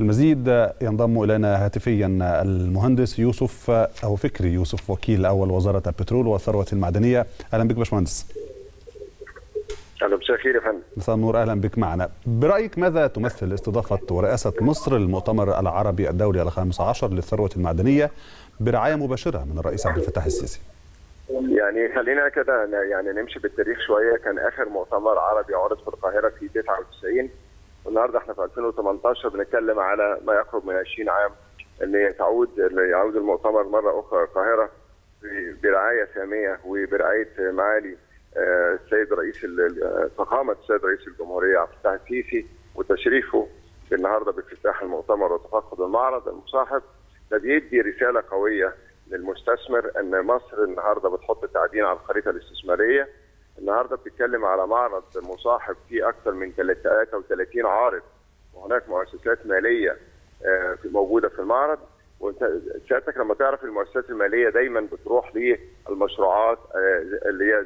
المزيد ينضم إلينا هاتفيا المهندس يوسف أو فكري يوسف وكيل أول وزارة البترول والثروة المعدنية. أهلا بك باشمهندس. أهلا مساء الخير يا فندم. مساء النور أهلا بك معنا. برأيك ماذا تمثل استضافة ورئاسه مصر المؤتمر العربي الدولي الخامس عشر للثروة المعدنية برعاية مباشرة من الرئيس عبد الفتاح السيسي؟ يعني خلينا كده يعني نمشي بالتاريخ شوية. كان آخر مؤتمر عربي عرض في القاهرة في 99 والنهارده إحنا في 2018 بنتكلم على ما يقرب من 20 عام ان تعود يعود المؤتمر مرة أخرى القاهرة برعاية سامية وبرعاية معالي السيد رئيس فخامة السيد رئيس الجمهورية عبد الفتاح السيسي وتشريفه النهارده بافتتاح المؤتمر وتفقد المعرض المصاحب. ده بيدي رسالة قوية للمستثمر إن مصر النهارده بتحط تعدين على الخريطة الاستثمارية. النهارده بتتكلم على معرض مصاحب فيه أكثر من 33 عارض وهناك مؤسسات مالية موجودة في المعرض. وانت لما تعرف المؤسسات المالية دايما بتروح للمشروعات اللي هي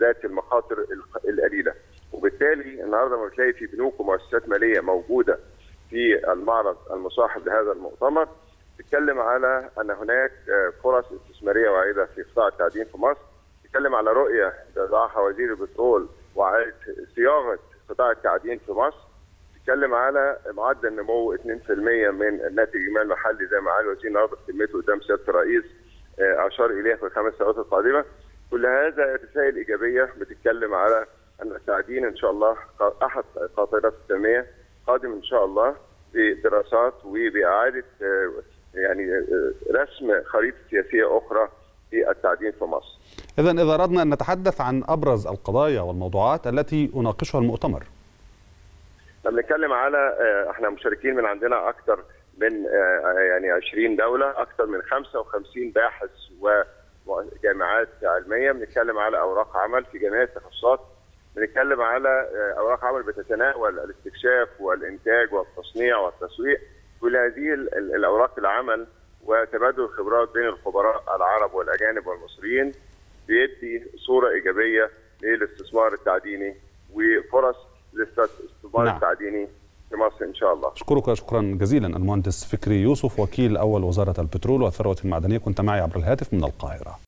ذات المخاطر القليلة. وبالتالي النهارده لما بتلاقي في بنوك ومؤسسات مالية موجودة في المعرض المصاحب لهذا المؤتمر. تتكلم على أن هناك فرص استثمارية واعدة في قطاع التعدين في مصر. تتكلم على رؤية وضعها وزير البترول وعلى صياغة قطاع التعدين في مصر تتكلم على معدل نمو 2% من الناتج الاجمالي المحلي زي ما قال وزير النهارده في كلمته قدام سيادة الرئيس أشار إليها في الخمس سنوات القادمة. كل هذا رسائل إيجابية بتتكلم على أن التعدين إن شاء الله أحد قاطرات التنمية قادم إن شاء الله بدراسات وبإعادة يعني رسم خريطة سياسية أخرى في التعدين في مصر. اذا إذا أردنا أن نتحدث عن أبرز القضايا والموضوعات التي يناقشها المؤتمر. لما نتكلم على إحنا مشاركين من عندنا أكثر من يعني 20 دولة، أكثر من 55 باحث وجامعات علمية، بنتكلم على أوراق عمل في جميع التخصصات، بنتكلم على أوراق عمل بتتناول الاستكشاف والإنتاج والتصنيع والتسويق، كل هذه الأوراق العمل وتبادل الخبرات بين الخبراء العرب والأجانب والمصريين بيدي صورة إيجابية للاستثمار التعديني وفرص للاستثمار نعم. التعديني في مصر إن شاء الله. أشكرك شكرا جزيلا المهندس فكري يوسف وكيل أول وزارة البترول والثروة المعدنية كنت معي عبر الهاتف من القاهرة.